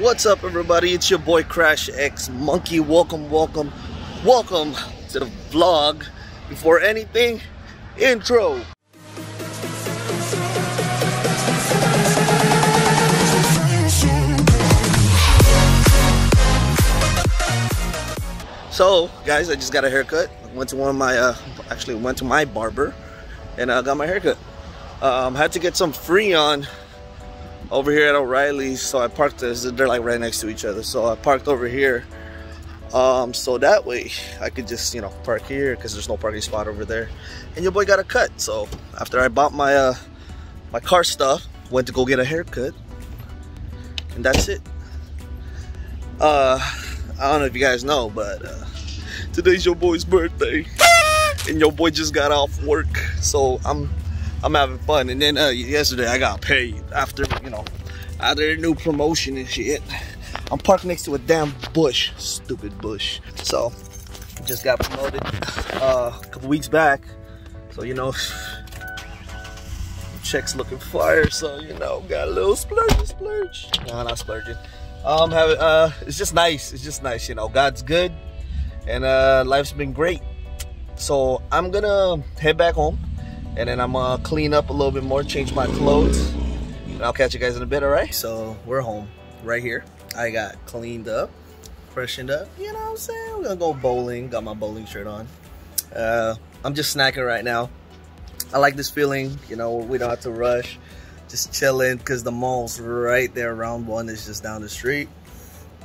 What's up, everybody? It's your boy Crash X Monkey. Welcome, welcome, welcome to the vlog. Before anything, intro. So, guys, I just got a haircut. Went to one of my, uh, actually went to my barber and uh, got my haircut. Um, had to get some Freon over here at O'Reilly's. So I parked this, they're like right next to each other. So I parked over here. Um, so that way I could just, you know, park here because there's no parking spot over there. And your boy got a cut. So after I bought my, uh, my car stuff, went to go get a haircut. And that's it. Uh, I don't know if you guys know, but uh, today's your boy's birthday. And your boy just got off work. So I'm I'm having fun. And then uh, yesterday I got paid after, you know, after a new promotion and shit. I'm parked next to a damn bush, stupid bush. So, just got promoted uh, a couple weeks back. So, you know, check's looking fire. So, you know, got a little splurge, splurge. No, not splurging. Um, have, uh, it's just nice. It's just nice, you know. God's good, and uh, life's been great. So I'm gonna head back home and then I'm gonna clean up a little bit more, change my clothes, and I'll catch you guys in a bit, all right? So we're home, right here. I got cleaned up, freshened up, you know what I'm saying? We're gonna go bowling, got my bowling shirt on. Uh, I'm just snacking right now. I like this feeling, you know, we don't have to rush, just chilling, because the mall's right there, round one is just down the street.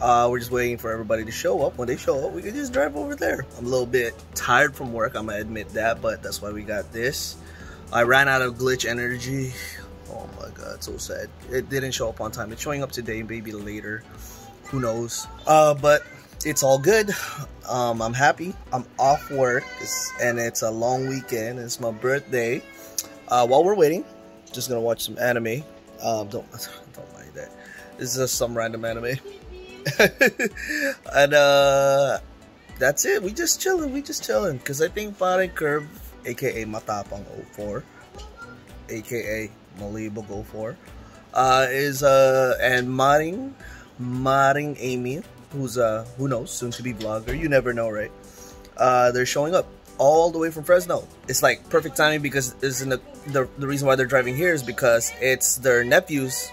Uh, we're just waiting for everybody to show up. When they show up, we can just drive over there. I'm a little bit tired from work, I'm gonna admit that, but that's why we got this. I ran out of glitch energy. Oh my god, so sad. It didn't show up on time. It's showing up today, maybe later. Who knows? Uh, but it's all good. Um, I'm happy. I'm off work, it's, and it's a long weekend. It's my birthday. Uh, while we're waiting, just gonna watch some anime. Um, don't don't mind that. This is just some random anime. and uh, that's it. We just chilling. We just chilling. Cause I think Parang Curve aka Matapang 04, aka Malibo 04, uh, is uh, and Maring, Maring Amy, who's uh, who knows, soon to be vlogger. You never know, right? Uh, they're showing up all the way from Fresno. It's like perfect timing because the, the the reason why they're driving here is because it's their nephew's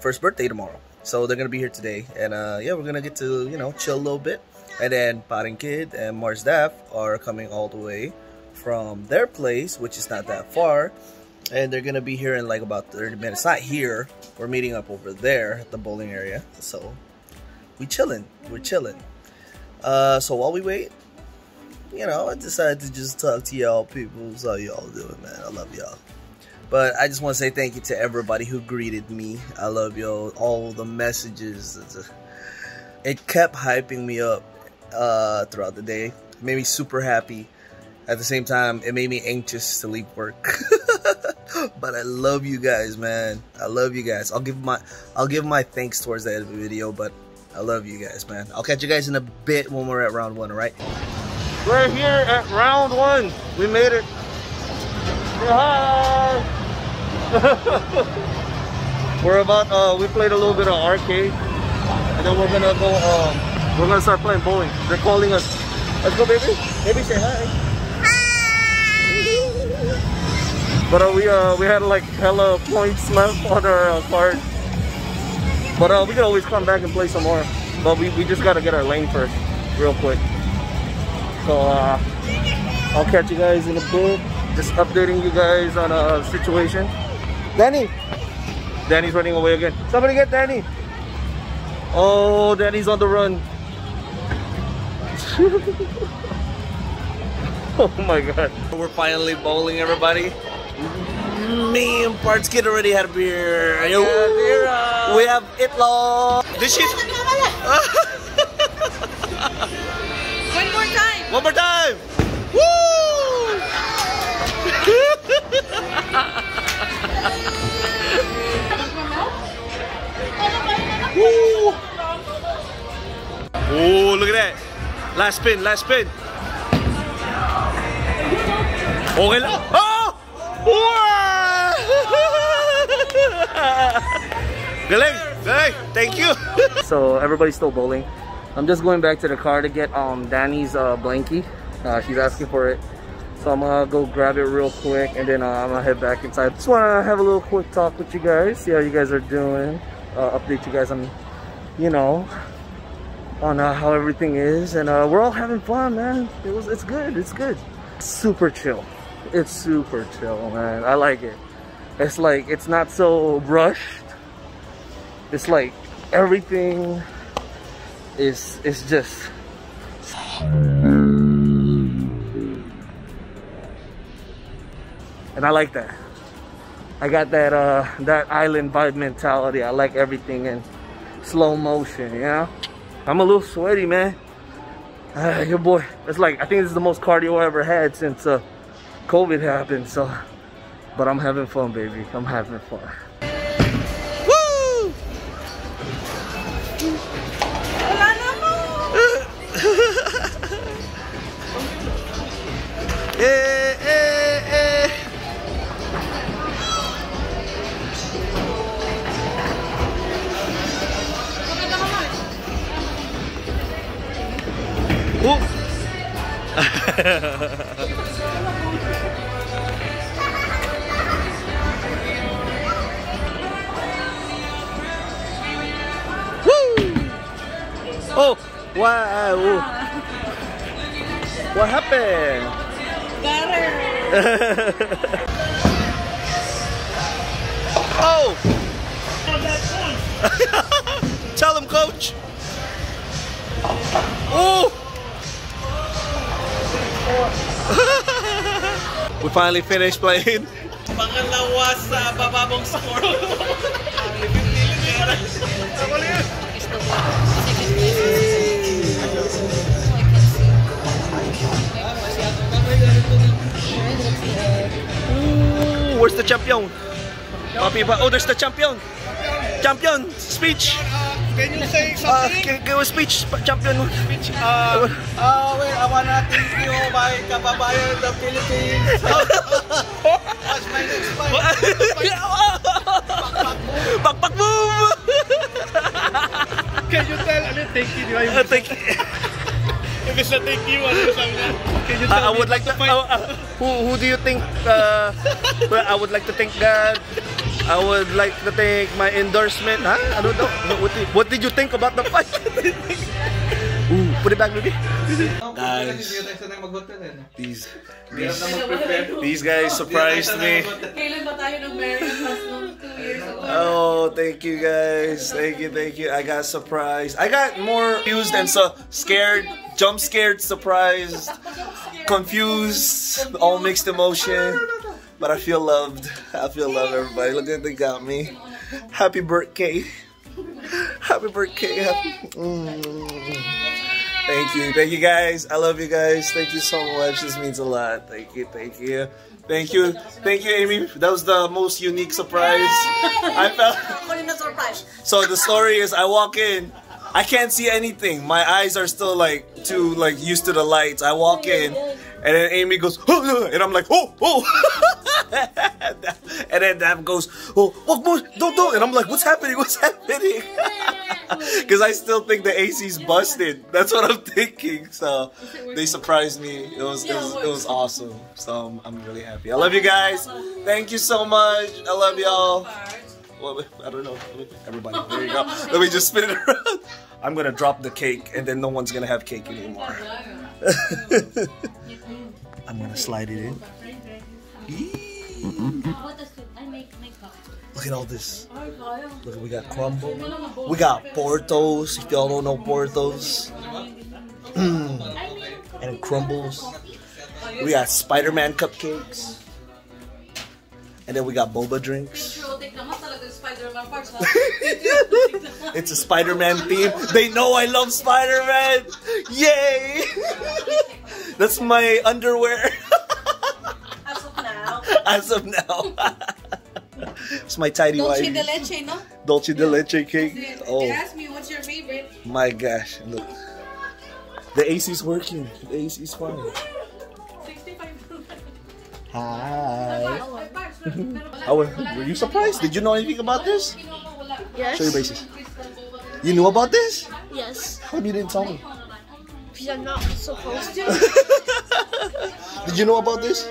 first birthday tomorrow. So they're gonna be here today, and uh, yeah, we're gonna get to you know chill a little bit. And then Paring Kid and Mars Daff are coming all the way from their place, which is not that far. And they're gonna be here in like about 30 minutes. Not here. We're meeting up over there at the bowling area. So we chilling. We're chilling. Uh, so while we wait, you know, I decided to just talk to y'all people. How y'all doing, man? I love y'all. But I just want to say thank you to everybody who greeted me. I love y'all. All the messages. It kept hyping me up uh, throughout the day. Made me super happy at the same time, it made me anxious to leave work. but I love you guys, man. I love you guys. I'll give my I'll give my thanks towards the end of the video, but I love you guys, man. I'll catch you guys in a bit when we're at round one, alright? We're here at round one. We made it. Hi! we're about uh we played a little bit of arcade and then we're gonna go um we're gonna start playing bowling. They're calling us. Let's go baby. Baby say hi. But uh, we uh, we had like hella points left on our uh, card. But uh, we can always come back and play some more. But we, we just gotta get our lane first, real quick. So uh, I'll catch you guys in a bit. Just updating you guys on a situation. Danny! Danny's running away again. Somebody get Danny! Oh, Danny's on the run. oh my god. We're finally bowling everybody me and Parts Kid already had a beer. Yeah, beer uh... We have it, Itlo. This is. One more time. One more time. Woo! Woo! Oh, look at that. Last spin, last spin. Okay lang. Oh! Wow! Galing! Hey, thank you. so everybody's still bowling. I'm just going back to the car to get um Danny's uh blankie. Uh, she's asking for it. So I'm gonna go grab it real quick and then uh, I'm gonna head back inside. Just wanna have a little quick talk with you guys, see how you guys are doing. Uh, update you guys on, you know, on uh, how everything is. And uh, we're all having fun, man. It was, it's good, it's good. Super chill. It's super chill, man. I like it. It's like, it's not so rushed. It's like everything is, is just and I like that. I got that uh that island vibe mentality. I like everything in slow motion, know? I'm a little sweaty, man. Uh, your boy, it's like I think this is the most cardio I ever had since uh, COVID happened. So, but I'm having fun, baby. I'm having fun. Woo! Woo! Eh, eh, eh. Oh, wow. Uh, oh. What happened? oh! Tell him, coach. Oh! we finally finished playing. Pangalawa sa bababong score. The champion? Papi? Oh, there's the champion. Champion, speech. Can you say Uh, something? give, give a speech, champion. Speech. Uh, uh, well, I wanna thank you, my kababayan the Philippines. What's my next fight? Pakpak boom! Can you tell, ano, thank you, di ba? Uh, thank you. If it's a thank you, ano sabi niya? Can you I, tell I would like to. what's the Uh, uh, who who do you think? Uh, well, I would like to thank God. I would like to thank my endorsement. Huh? I don't know. What did, what did you think about the fight? Ooh, put it back, baby. Guys, these these, these guys surprised me. Kailan ba tayo nag-marry last two years ago? Oh, thank you guys. Thank you, thank you. I got surprised. I got more confused and so scared, jump scared, surprised, confused, all mixed emotion. But I feel loved. I feel loved, everybody. Look at they got me. Happy birthday. Happy birthday. Happy... Mm. Thank you. Thank you guys. I love you guys. Thank you so much. This means a lot. Thank you. Thank you. Thank you. Thank you, Amy. That was the most unique surprise. I felt Ako rin na-surprise. so the story is I walk in, I can't see anything. My eyes are still like too like used to the lights. I walk in and then Amy goes, oh, and I'm like, oh, oh. and then Dab goes, oh, what, don't, don't. And I'm like, what's happening? What's happening? Because I still think the AC's busted. That's what I'm thinking. So they surprised me. It was it was, it was awesome. So I'm, I'm really happy. I love you guys. Thank you so much. I love y'all. Well, I don't know. Everybody, there you go. Let me just spin it around. I'm gonna drop the cake, and then no one's gonna have cake anymore. I'm gonna slide it in. What does it? I make makeup. Look at all this. Look, we got Crumbl. We got Portos. If y'all don't know Portos, and Crumbls. We got Spider-Man cupcakes. And then we got boba drinks. Spider-Man. It's a Spider-Man theme. They know I love Spider-Man. Yay! That's my underwear As of now. as of now. it's my tidy Dolce whitey. de leche, no? Dulce de leche cake. They Oh asked me what's your favorite. my gosh! Look, the AC's working. The AC's fine. 65 Hi. Oh, were you surprised? Did you know anything about this? Yes. Show your braces. You knew about this? Yes. How come you didn't tell me? Because I'm not supposed to. Did you know about this?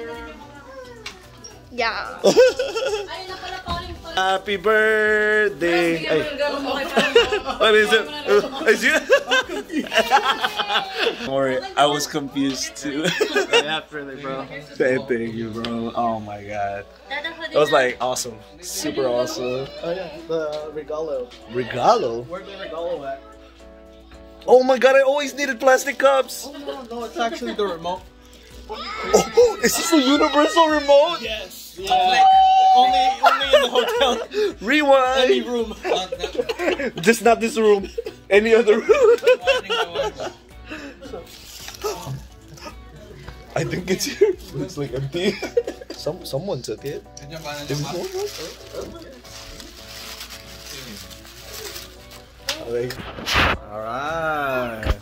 Yeah. Happy birthday! Bigyan mo ng gano'n mo kay Pam. What is it? Is you? Don't worry, I was confused too. Happy birthday, bro. Thank you, bro. Oh my god. It was like awesome. Super awesome. Oh yeah, the regalo. Regalo? Where's the regalo at? Oh my god, I always needed plastic cups. Oh no, no, it's actually the remote. Oh, is this a universal remote? Yes. Yeah. Only, only in the hotel. Any Rewind. room. Just not this room. Any other room. I think it's here. Looks like empty. Some someone took it. Okay. Alright.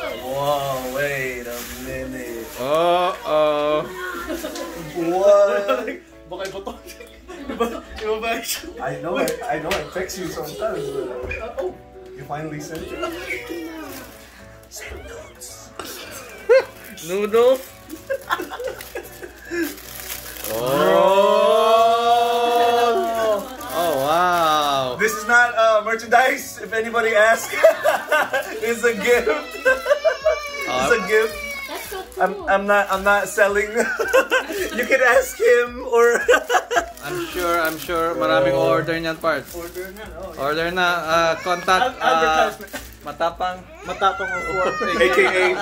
Whoa, wait a minute. Uh oh. What? Baka iba to. Iba, iba ba? I know I, I know I text you sometimes, but oh, you finally sent it. Noodles? oh. Oh wow. This is not uh, merchandise. If anybody asks, it's a gift. It's a gift. That's so cool. I'm, I'm not I'm not selling. you can ask him or I'm sure, I'm sure maraming order niyan parts. order na. No. Order na, uh, contact, uh, matapang, matapang of work. AKA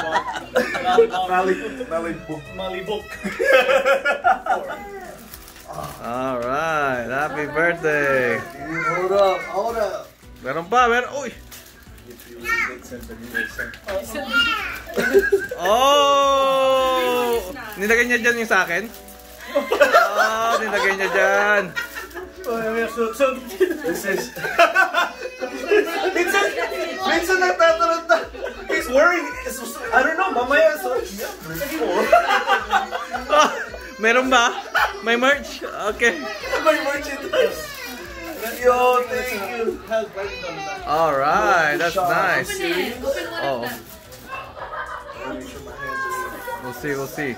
Mali Mali book. Malibok. Alright, happy birthday. Hold up, hold up. Meron pa, meron, uy. Oh! Nilagay niya dyan yung sa akin? Oh, nilagay niya dyan. This is. Minsan, minsan nagtatanong na. He's wearing. I don't know. Mamaya so. Meron ba? May merch? Okay. May merchandise. Yo, thank you. Alright, that's nice. Open mo Oh, na. We'll see, we'll see.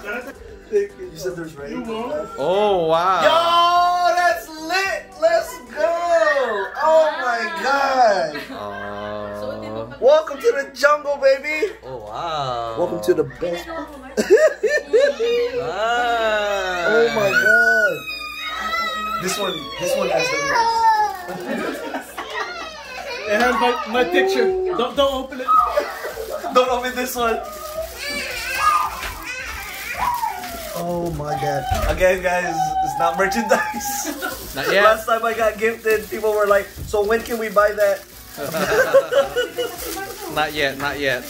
You said there's rain. Oh, wow. Yo, that's lit. Let's go. Oh my god. Oh, Welcome to the jungle, baby. oh wow. Welcome to the best. Ah. Oh my god. This one, this one has the It has my, my picture. Don't, don't open it. Don't open this one. Oh my god. Again, guys, it's not merchandise. Not yet. Last time I got gifted, people were like, so when can we buy that? Not yet, not yet.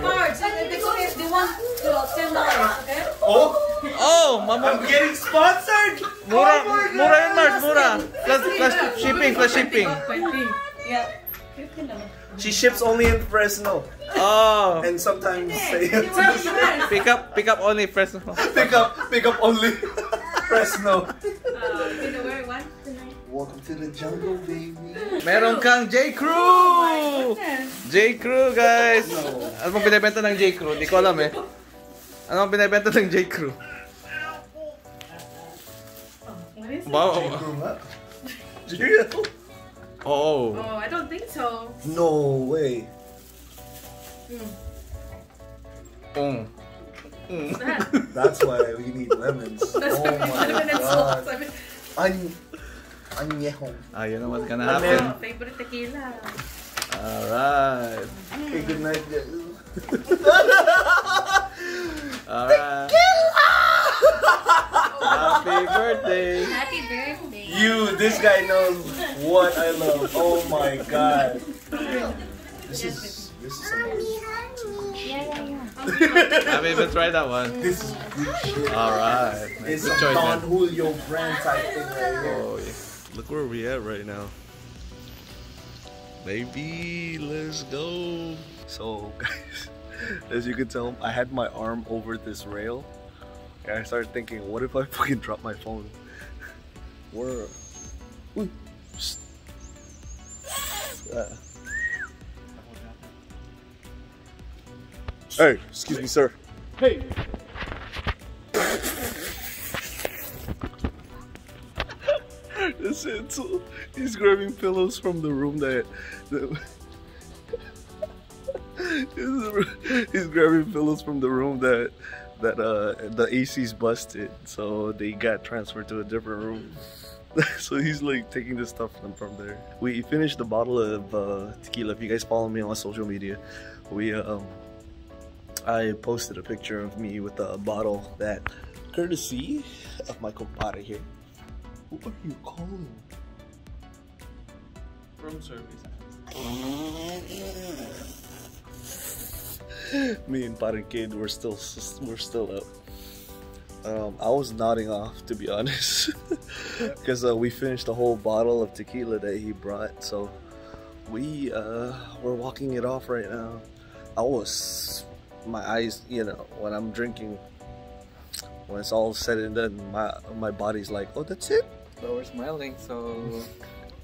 Cards. And they go if they want to ten dollars, okay? Oh, Oh, mama. I'm getting sponsored. Mura, Oh my God. mura yun, Mars, mura. Plus, plus shipping, plus shipping. Yeah. She ships only in Fresno Oh, and sometimes say pick up, pick up only Fresno. pick up, pick up only Fresno. Uh, you know where one? Welcome to the jungle, baby. Meron kang J. Crew! J. Crew, guys! Ano bang binibenta ng J. Crew? Di ko alam eh. Ano bang binibenta ng J. Crew? Wow. Oh. Oh, I don't think so. No way. Mm. That. That's why we need lemons. Oh my god. An añejo. Ah, you know what's gonna happen. Favorite tequila. Alright. Okay, good night, guys. Alright. Happy birthday. Happy birthday. You, this guy knows what I love. Oh my god. This is this is amazing. Yeah, yeah, yeah. I haven't even tried that one. This is good shit. Alright. It's Good a choice, Don man. Julio brand type thing right here. Oh, yeah. Look where we at right now. Baby, let's go. So, guys, as you can tell, I had my arm over this rail, and I started thinking, what if I fucking drop my phone? we're. Uy. Uh. Hey, excuse me, sir. Hey! This is so he's grabbing pillows from the room that, that he's, he's grabbing pillows from the room that that uh the AC's busted, so they got transferred to a different room. so he's like taking the stuff from, from there. We finished the bottle of uh, tequila. If you guys follow me on social media, we um I posted a picture of me with a bottle that courtesy of my compadre here. What are you calling? Room service. Me and Padre Kid we're still we're still up. Um, I was nodding off to be honest, because uh, we finished the whole bottle of tequila that he brought. So we uh, we're walking it off right now. I was my eyes, you know, when I'm drinking, when it's all said and done, my my body's like, oh, that's it. But we're smiling, so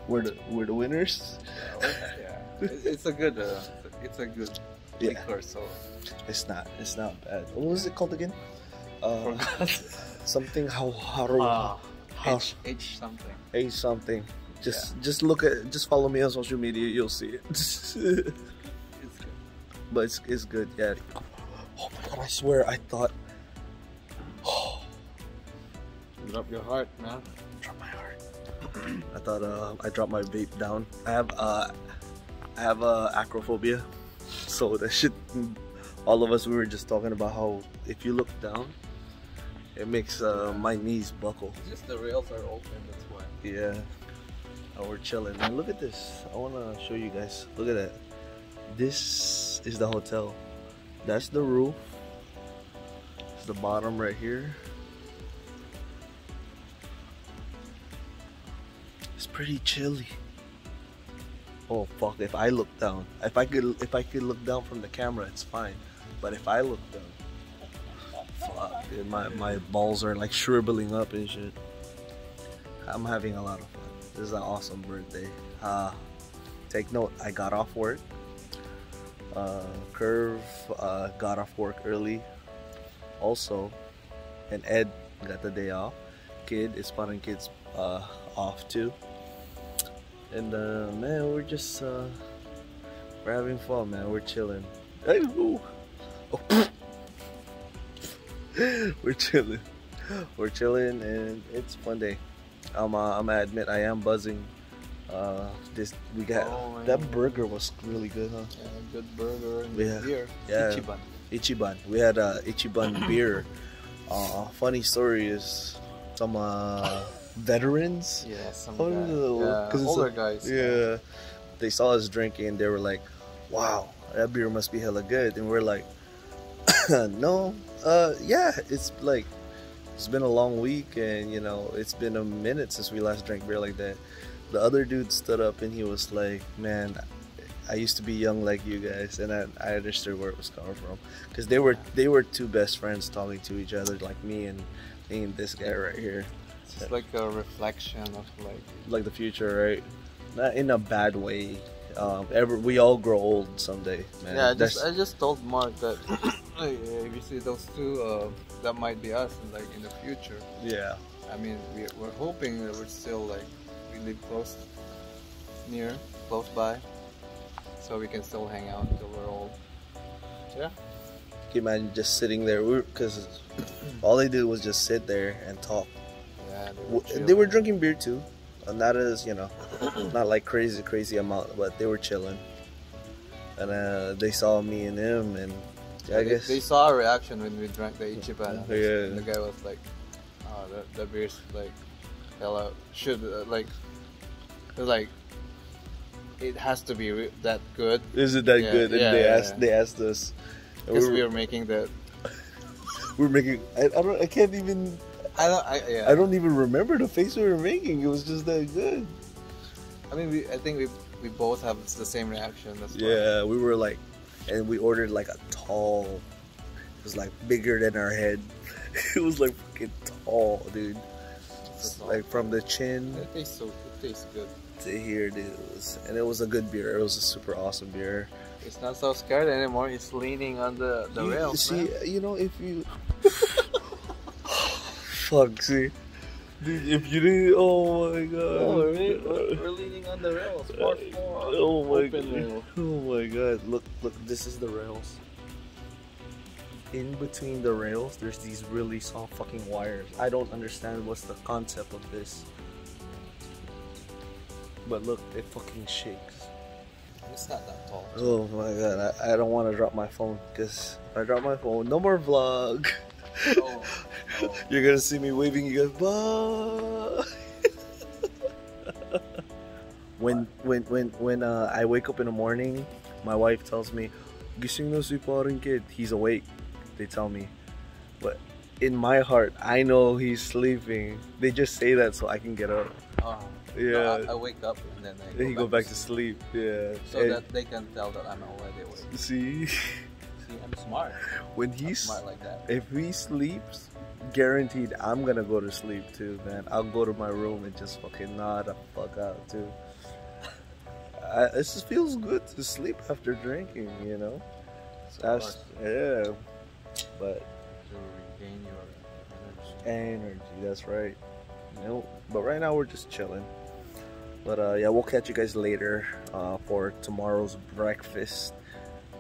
We're the we're the winners. yeah, It- it's a good, uh, it's a good Yeah. liquor. So It's not. It's not bad. What was it called again? Uh, something how Ah, how H, H something. H something. Just just look at just follow me on social media. You'll see it. It's good. but it's it's good. Yeah. Oh my god! I swear I thought. Drop your heart, man. Drop my heart. I thought uh, I dropped my vape down. I have uh, I have uh, acrophobia, so that shit. All of us we were just talking about how if you look down, it makes uh, my knees buckle. Just the rails are open. That's why. Yeah. Oh, we're chilling. And look at this. I want to show you guys. Look at that. This is the hotel. That's the roof. It's the bottom right here. It's pretty chilly. Oh fuck! If I look down, if I could, if I could look down from the camera, it's fine. But if I look down, fuck, my my balls are like shriveling up and shit. I'm having a lot of fun. This is an awesome birthday. Uh, take note, I got off work. Uh, Curve uh, got off work early. Also, and Ed got the day off. Kid is spotting kids uh, off too. And uh, man, we're just uh, we're having fun, man. We're chilling. Hey. Oh. we're chilling. We're chilling, and it's fun day. I'm uh, I'm gonna admit I am buzzing. Uh, this we got Oh, that burger was really good, huh? Yeah, good burger and Yeah. beer. Yeah. Ichiban. Ichiban. We had uh, Ichiban beer. Uh, funny story is some uh, veterans. Yeah, some guy. yeah, older a- guys. Yeah, they saw us drinking and they were like, "Wow, that beer must be hella good." And we're like, "No, uh, yeah, it's like it's been a long week and you know it's been a minute since we last drank beer like that." The other dude stood up and he was like, "Man." I used to be young like you guys, and I, I understood where it was coming from, because they were they were two best friends talking to each other, like me and, and this guy right here It's just like a reflection of like like the future, right? Not in a bad way. Um, ever we all grow old someday, man. yeah. I just I just told Mark that if you see those two, uh, that might be us. Like in the future. yeah, I mean, we, we're hoping that we're still like we live close, near, close by, so we can still hang out until we're old. Yeah. Can you imagine just sitting there? Because all they did was just sit there and talk. Yeah. They were, They were drinking beer too, uh, not as you know, not like crazy crazy amount, but they were chilling. And uh, they saw me and him, and I They- guess they, saw our reaction when we drank the Ichiban. Yeah. And the guy was like, "Oh, the, the beer's like, hella should uh, like, it like, it has to be re- that good is it that Yeah, good? And yeah, they yeah, asked, they asked us. because we we were, making that. we're making. I, I don't. I can't even. I don't. I, yeah. I don't even remember the face we were making. It was just that good. I mean, we. I think we we both have the same reaction. That's why. Yeah, we were like, and we ordered like a tall. It was like bigger than our head. it was like fucking tall, dude. Like from the chin It tastes so. It tastes good. to here, dude. It was, and it was a good beer. It was a super awesome beer. It's not so scared anymore. It's leaning on the the You- rails. See, man. you know, if you fuck, see, dude, if you didn't, oh my god, Oh, we're, we're, we're leaning on the rails. Four, uh, four. oh my god, rail. oh my god, look, look, this is the rails. In between the rails, there's these really soft fucking wires. I don't understand what's the concept of this. But look, it fucking shakes. It's not that tall. Oh my god, I, I don't want to drop my phone because if I drop my phone, no more vlog. Oh. You're gonna see me waving you guys bye. when when when when uh, I wake up in the morning, my wife tells me, "Gising na si parang kid." He's awake. They tell me, but in my heart, I know he's sleeping. They just say that so I can get up. Oh. Yeah. I, I wake up and then I Then you go back to sleep. Yeah. So And that they can tell that I'm already awake. see, See, I'm smart. when I'm he's smart like that. If he sleeps, guaranteed I'm gonna go to sleep too, man. I'll go to my room and just fucking nod the fuck out too. I, it just feels good to sleep after drinking, you know. That's yeah, but To regain your energy. energy. That's right. You know, but right now we're just chilling. But uh, yeah, we'll catch you guys later uh, for tomorrow's breakfast.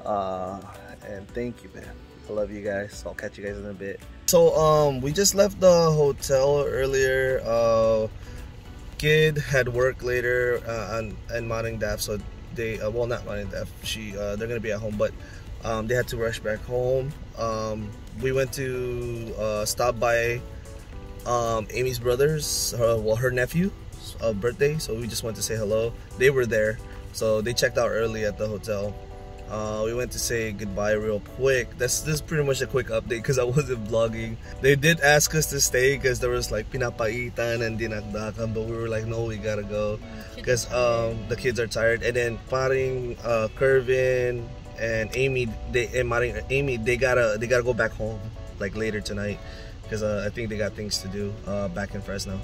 Uh, and thank you, man. I love you guys. I'll catch you guys in a bit. So um, we just left the hotel earlier. Uh, kid had work later uh, on and Modding Daf, so they uh, well not Modding Daf. She uh, they're gonna be at home, but um, they had to rush back home. Um, we went to uh, stop by um, Amy's brothers, her, well her nephew's uh, birthday, so we just went to say hello. They were there, so they checked out early at the hotel. Uh, we went to say goodbye real quick. That's this is pretty much a quick update because I wasn't vlogging. They did ask us to stay because there was like pinapaitan and dinakdakan, but we were like, no, we gotta go because um, the kids are tired. And then paring, uh, Kervin and Amy, they and Maring, Amy, they gotta they gotta go back home like later tonight because uh, I think they got things to do uh, back in Fresno.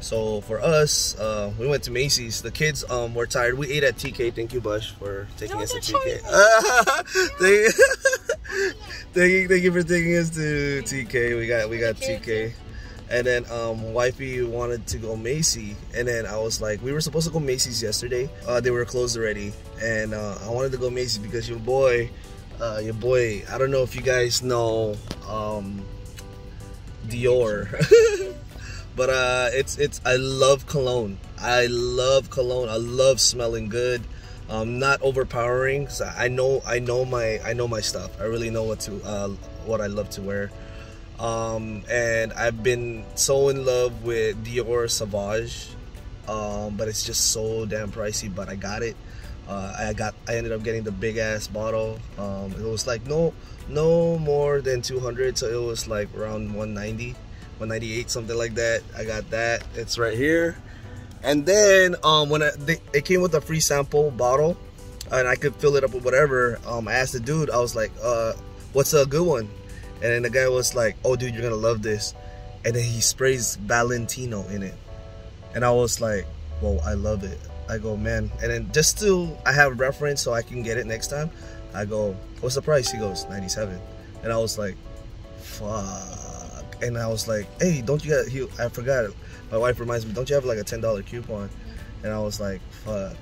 So for us, uh, we went to Macy's. The kids um, were tired. We ate at TK. Thank you, Bush, for taking us to TK. thank, thank you, thank you for taking us to TK. We got we got TK. And then um, wifey wanted to go Macy, and then I was like, we were supposed to go Macy's yesterday. Uh, they were closed already, and uh, I wanted to go Macy's because your boy, uh, your boy. I don't know if you guys know um, Dior, but uh, it's it's. I love cologne. I love cologne. I love smelling good. Um, not overpowering. I know I know my I know my stuff. I really know what to uh, what I love to wear. Um, and I've been so in love with Dior Sauvage, um, but it's just so damn pricey. But I got it. Uh, I got. I ended up getting the big ass bottle. Um, it was like no, no more than 200. So it was like around 190, 198, something like that. I got that. It's right here. And then um, when I, they, it came with a free sample bottle, and I could fill it up with whatever. Um, I asked the dude. I was like, uh, "What's a good one?" And then the guy was like, "Oh, dude, you're gonna love this." And then he sprays Valentino in it, and I was like, "Well, I love it." I go, "Man," and then just to I have a reference so I can get it next time. I go, "What's the price?" He goes, "97," and I was like, "Fuck!" And I was like, "Hey, don't you got?" He, I forgot. My wife reminds me, "Don't you have like a ten dollar coupon?" And I was like, "Fuck."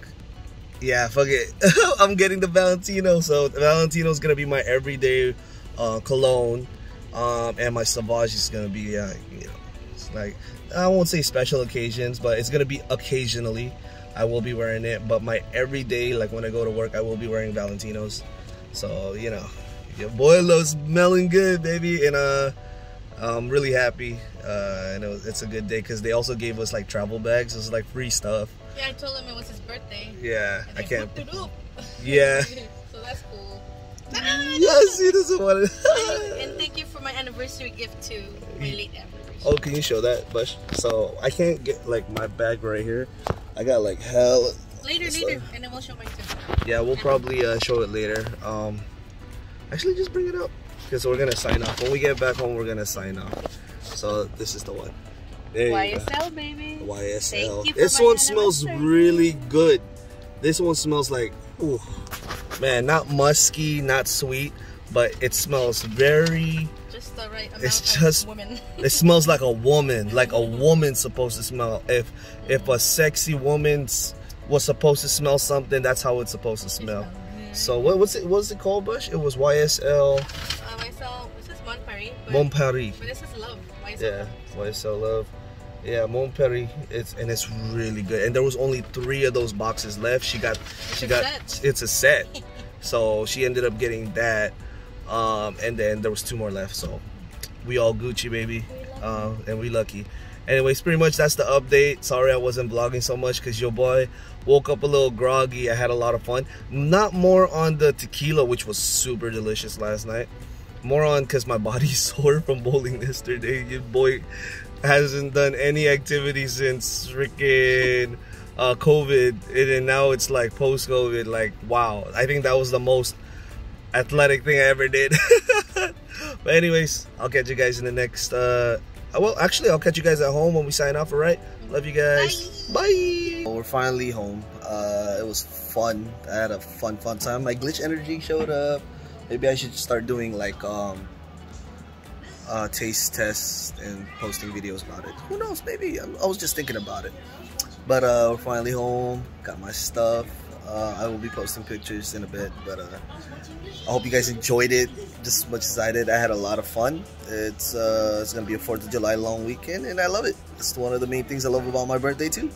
Yeah, fuck it. I'm getting the Valentino. So the Valentino's gonna be my everyday uh, cologne, um, and my Sauvage is gonna be, uh, you know, it's like I won't say special occasions, but it's gonna be occasionally. I will be wearing it, but my everyday, like when I go to work, I will be wearing Valentinos. So you know, your boy loves smelling good, baby, and uh, I'm really happy. Uh, and it was, it's a good day because they also gave us like travel bags. It was like free stuff. Yeah, I told him it was his birthday. Yeah, And I can't. Yeah. so that's cool. yes, he doesn't want it. and thank you for my anniversary gift too. My late anniversary. Oh, can you show that, Bush? So I can't get like my bag right here. I got like hell. Later, later, and then we'll show mine too. Yeah, we'll probably uh, show it later. Um, actually, just bring it up because we're gonna sign off. When we get back home, we're gonna sign off. So this is the one. There. YSL, baby. YSL. This one smells really good. This one smells like, ooh, man, not musky, not sweet, but it smells very. Just the right amount It's of just- woman. It smells like a woman, like a woman's supposed to smell. If if a sexy woman's was supposed to smell something, that's how it's supposed to smell. So what what's it what's it called, Bush? It was YSL YSL, this is Mon Paris. Mon Paris. but this is love. YSL. Yeah, YSL Love. Yeah, Mon Paris. It's and it's really good. And there was only three of those boxes left. She got she a got set. it's a set. so she ended up getting that. Um, and then there was two more left. So we all Gucci baby. Uh, and we lucky. Anyways, pretty much that's the update. Sorry I wasn't vlogging so much because your boy woke up a little groggy. I had a lot of fun. Not more on the tequila, which was super delicious last night. More on because my body's sore from bowling yesterday. Your boy hasn't done any activity since freaking uh, COVID, and then now it's like post COVID. Like, wow, I think that was the most athletic thing I ever did. but anyways, I'll catch you guys in the next. Uh, well, actually, I'll catch you guys at home when we sign off. All right, love you guys. Bye. We're finally home. Uh, it was fun. I had a fun, fun time. My glitch energy showed up. Maybe I should start doing like um uh, taste tests and posting videos about it. Who knows? Maybe I'm, I was just thinking about it. But uh, we're finally home. Got my stuff. Uh, I will be posting pictures in a bit. But uh, I hope you guys enjoyed it just as much as I did. I had a lot of fun. It's uh, it's gonna be a Fourth of July long weekend, and I love it. It's one of the main things I love about my birthday too.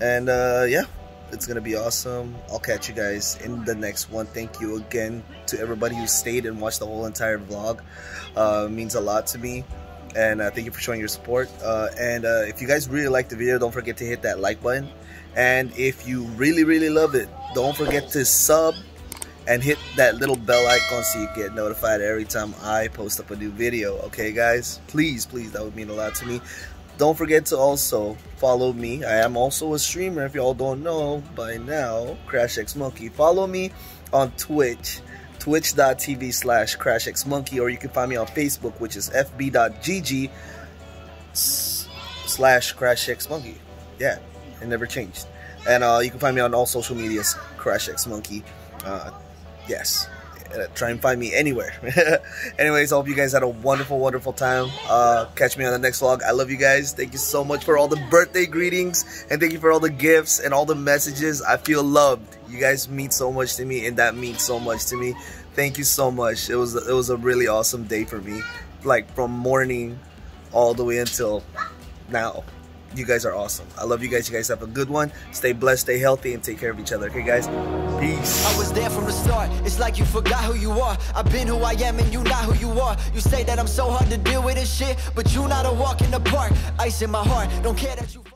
And uh, yeah, it's gonna be awesome. I'll catch you guys in the next one. Thank you again to everybody who stayed and watched the whole entire vlog. Uh, means a lot to me. And uh, thank you for showing your support. Uh, and uh, if you guys really like the video, don't forget to hit that like button. And if you really, really love it, don't forget to sub and hit that little bell icon so you get notified every time I post up a new video. Okay, guys? Please, please, that would mean a lot to me. Don't forget to also follow me. I am also a streamer. If y'all don't know by now, Crash X Monkey. Follow me on Twitch, twitch.tv slash Crash X Monkey, or you can find me on Facebook, which is fb.gg slash Crash X Monkey. Yeah, it never changed. And uh, you can find me on all social medias, Crash X Monkey. Uh, yes. Uh, try and find me anywhere. Anyways, I hope you guys had a wonderful, wonderful time. Uh, catch me on the next vlog. I love you guys. Thank you so much for all the birthday greetings and thank you for all the gifts and all the messages. I feel loved. You guys mean so much to me and that means so much to me. Thank you so much. It was it was a really awesome day for me. Like from morning all the way until now. You guys are awesome. I love you guys. You guys have a good one. Stay blessed, stay healthy, and take care of each other. Okay, guys? Peace. I was there from the start. It's like you forgot who you are. I've been who I am and you not who you are. You say that I'm so hard to deal with this shit, but you not a walk in the park. Ice in my heart. Don't care that you.